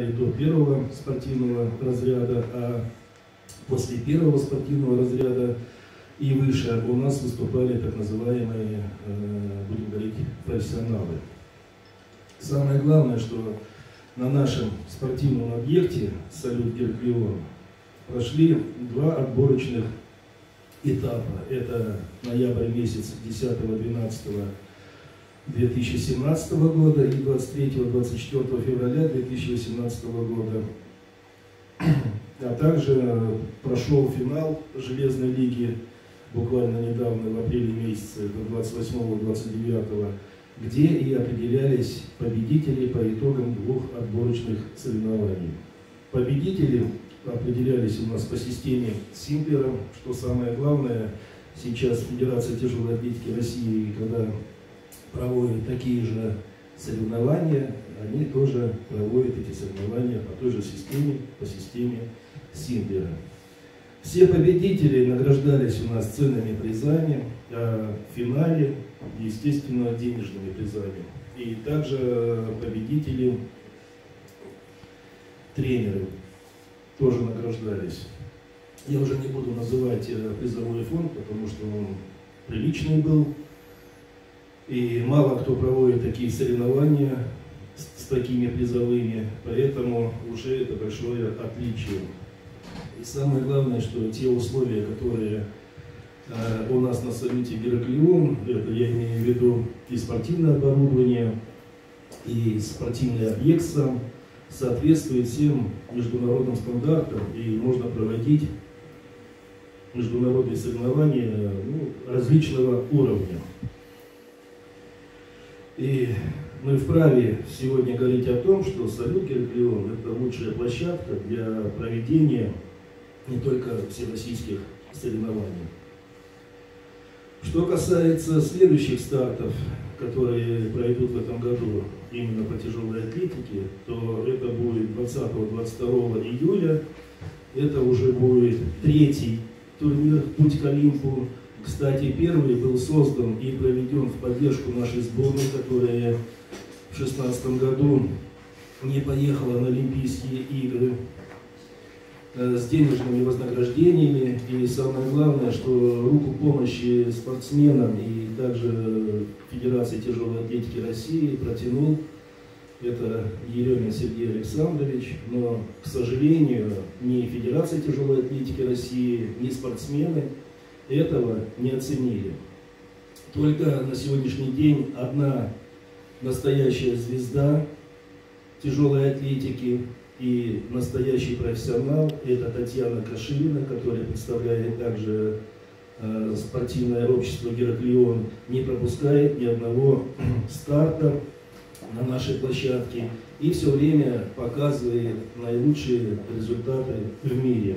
выступали до первого спортивного разряда, а после первого спортивного разряда и выше у нас выступали так называемые, э, будем говорить, профессионалы. Самое главное, что на нашем спортивном объекте «Салют Герклеон» прошли два отборочных этапа. Это ноябрь месяц 10-12 2017 года и 23-24 февраля 2018 года. А также прошел финал Железной лиги буквально недавно, в апреле месяце, до 28-29, где и определялись победители по итогам двух отборочных соревнований. Победители определялись у нас по системе Симплера, что самое главное, сейчас Федерация тяжелой атлетики России, когда проводит такие же соревнования, они тоже проводят эти соревнования по той же системе, по системе Симплера. Все победители награждались у нас ценными призами, а в финале, естественно, денежными призами. И также победители, тренеры тоже награждались. Я уже не буду называть э, призовой фонд, потому что он приличный был. И мало кто проводит такие соревнования с, с такими призовыми, поэтому уже это большое отличие. И самое главное, что те условия, которые э, у нас на саммите Гераклион, это я имею в виду и спортивное оборудование, и спортивный объект сам, соответствует всем международным стандартам, и можно проводить международные соревнования ну, различного уровня. И мы вправе сегодня говорить о том, что Салют Гераклион – это лучшая площадка для проведения не только всероссийских соревнований. Что касается следующих стартов, которые пройдут в этом году именно по тяжелой атлетике, то это будет 20-22 июля. Это уже будет третий турнир «Путь к Олимпу». Кстати, первый был создан и проведен в поддержку нашей сборной, которая в 2016 году не поехала на Олимпийские игры. Э, с денежными вознаграждениями. И самое главное, что руку помощи спортсменам и также Федерации тяжелой атлетики России протянул это Еремин Сергей Александрович, но, к сожалению, ни Федерация тяжелой атлетики России, ни спортсмены этого не оценили. Только на сегодняшний день одна настоящая звезда тяжелой атлетики и настоящий профессионал – это Татьяна Каширина, которая представляет также э, спортивное общество «Гераклион», не пропускает ни одного старта на нашей площадке и все время показывает наилучшие результаты в мире.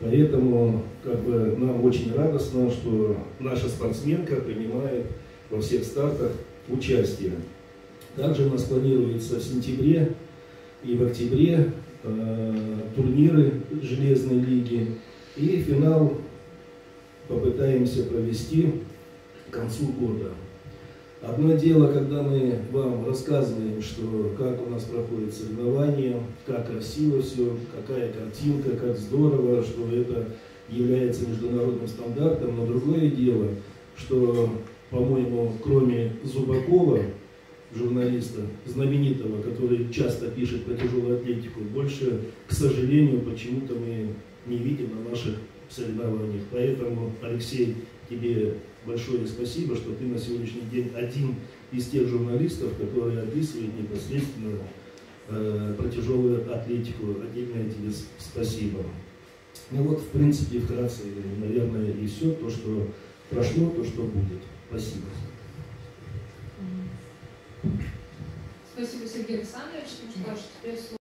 Поэтому как бы, нам очень радостно, что наша спортсменка принимает во всех стартах участие. Также у нас планируется в сентябре и в октябре э, турниры железной лиги. И финал попытаемся провести к концу года. Одно дело, когда мы вам рассказываем, что как у нас проходит соревнование, как красиво все, какая картинка, как здорово, что это является международным стандартом, но другое дело, что, по-моему, кроме Зубакова, журналиста, знаменитого, который часто пишет про тяжелую атлетику, больше, к сожалению, почему-то мы не видим на наших соревнованиях. Поэтому, Алексей, тебе большое спасибо, что ты на сегодняшний день один из тех журналистов, которые описывают непосредственно э, про тяжелую атлетику. Отдельное тебе спасибо. Ну вот, в принципе, вкратце, наверное, и все, то, что прошло, то, что будет. Спасибо. Спасибо, Сергей Александрович. Ну